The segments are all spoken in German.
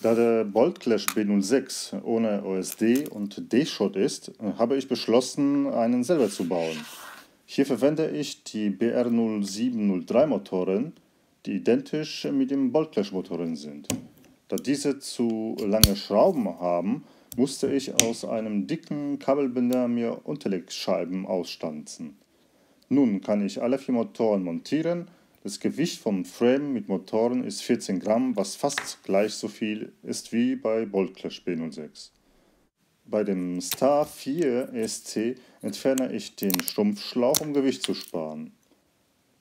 Da der Bolt Clash B06 ohne OSD und D-Shot ist, habe ich beschlossen, einen selber zu bauen. Hier verwende ich die BR0703 Motoren, die identisch mit dem Bolt Clash Motoren sind. Da diese zu lange Schrauben haben, musste ich aus einem dicken Kabelbinder mir Unterlegscheiben ausstanzen. Nun kann ich alle vier Motoren montieren. Das Gewicht vom Frame mit Motoren ist 14 Gramm, was fast gleich so viel ist wie bei Bolt Clash B06. Bei dem Star 4 ESC entferne ich den Stumpfschlauch, um Gewicht zu sparen.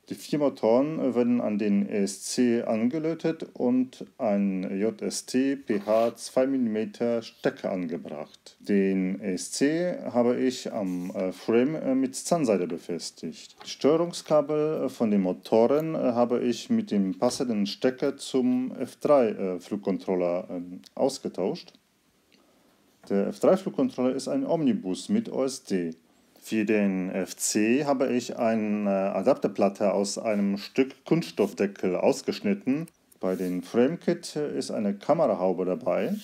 Die vier Motoren werden an den ESC angelötet und ein JST PH 2 mm Stecker angebracht. Den ESC habe ich am äh, Frame äh, mit Zahnseide befestigt. Die Steuerungskabel äh, von den Motoren habe ich mit dem passenden Stecker zum F3 Flugcontroller ähm, ausgetauscht. Der F3-Flugcontroller ist ein Omnibus mit OSD. Für den FC habe ich eine Adapterplatte aus einem Stück Kunststoffdeckel ausgeschnitten. Bei den Framekit ist eine Kamerahaube dabei.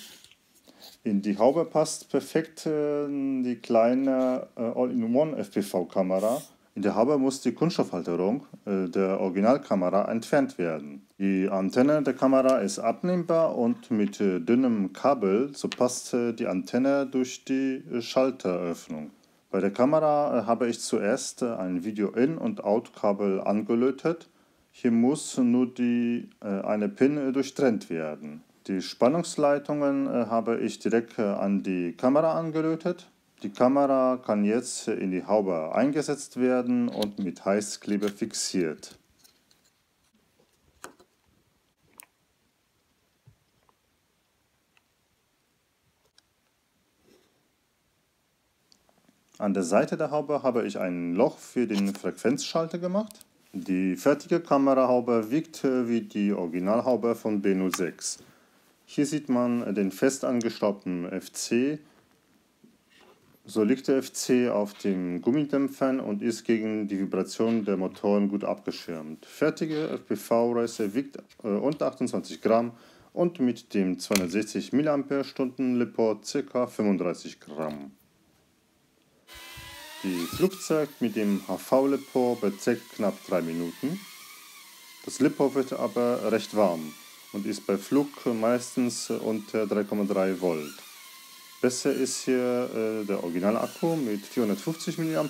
In die Haube passt perfekt äh, die kleine äh, All-in-One FPV-Kamera. In der Haube muss die Kunststoffhalterung äh, der Originalkamera entfernt werden. Die Antenne der Kamera ist abnehmbar und mit dünnem Kabel, so passt die Antenne durch die Schalteröffnung. Bei der Kamera habe ich zuerst ein Video-In- und Out-Kabel angelötet. Hier muss nur die, eine Pin durchtrennt werden. Die Spannungsleitungen habe ich direkt an die Kamera angelötet. Die Kamera kann jetzt in die Haube eingesetzt werden und mit Heißkleber fixiert. An der Seite der Haube habe ich ein Loch für den Frequenzschalter gemacht. Die fertige Kamerahaube wiegt wie die Originalhaube von B06. Hier sieht man den fest angeschraubten FC so liegt der FC auf dem Gummidämpfern und ist gegen die Vibration der Motoren gut abgeschirmt. Fertige FPV-Reise wiegt äh, unter 28 Gramm und mit dem 260 mAh Lipo ca. 35 Gramm. Die Flugzeit mit dem HV-Lipo beträgt knapp 3 Minuten. Das Lipo wird aber recht warm und ist bei Flug meistens unter 3,3 Volt. Besser ist hier äh, der Originalakku mit 450 mAh,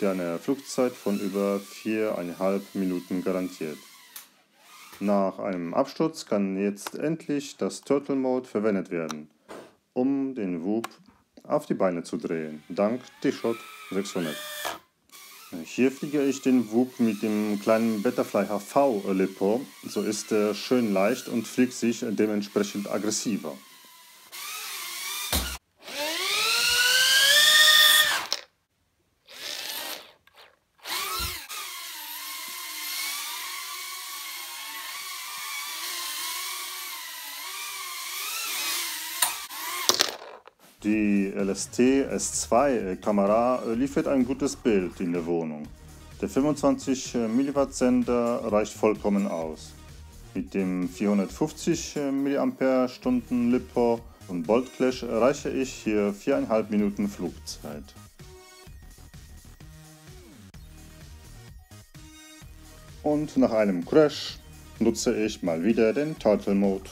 der eine Flugzeit von über 4,5 Minuten garantiert. Nach einem Absturz kann jetzt endlich das Turtle Mode verwendet werden, um den Whoop auf die Beine zu drehen, dank T-Shot 600. Hier fliege ich den Whoop mit dem kleinen Betterfly HV Lipo, so ist er schön leicht und fliegt sich dementsprechend aggressiver. Die LST S2 Kamera liefert ein gutes Bild in der Wohnung. Der 25 mW Sender reicht vollkommen aus. Mit dem 450 mAh Lipo und Bolt Clash erreiche ich hier 4,5 Minuten Flugzeit. Und nach einem Crash nutze ich mal wieder den Turtle Mode.